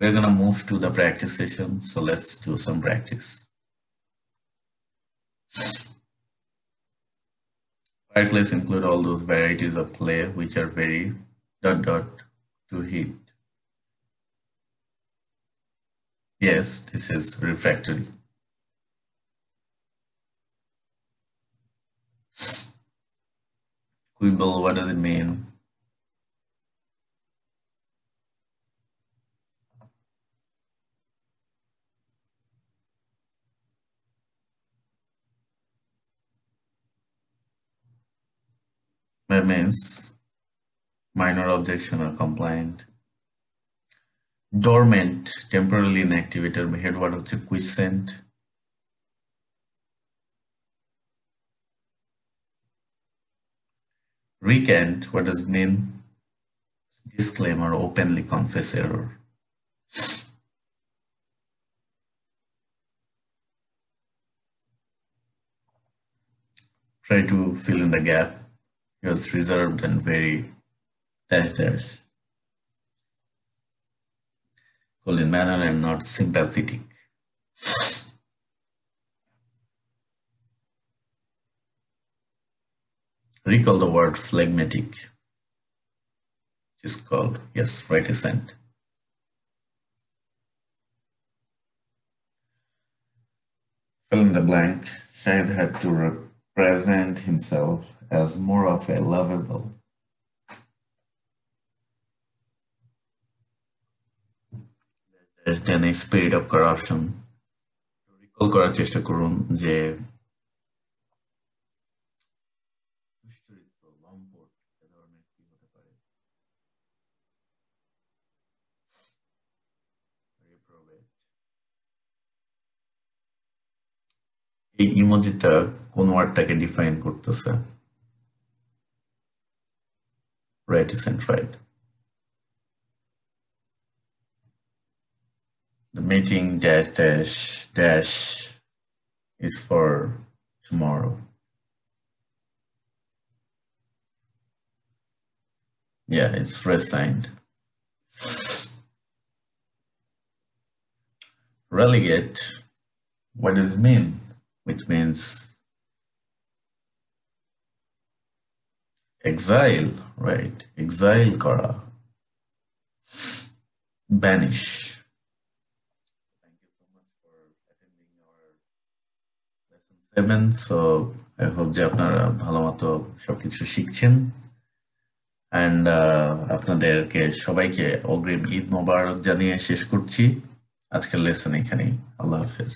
We're gonna move to the practice session, so let's do some practice. Clays include all those varieties of clay which are very dot dot to heat. Yes, this is refractory. Quibble, what does it mean? That means minor objection or compliant. Dormant, temporarily inactive এটার head word হচ্ছে quiescent. Recant, what does it mean? Disclaimer, openly confess error. Try to fill in the gap. He was reserved and very dash dash. Colin Manner, I'm not sympathetic. Recall the word phlegmatic, which is called, yes, reticent. Fill in the blank. Shahid had to represent himself as more of a lovable then a spirit of corruption recall করার চেষ্টা করুন যে এই ইমোজিটা কোন ওয়ার্ডটাকে define করতেছে reticent right the meeting dash dash dash is for tomorrow yeah it's resigned relegate what does it mean Which means exile right exile kara banish 7 so i hope যে আপনারা ভালো মতো সবকিছু শিখছেন অ্যান্ড আপনাদেরকে সবাইকে অগ্রিম ঈদ মোবারক জানিয়ে শেষ করছি আজকের লেসন এখানেই আল্লাহ হাফেজ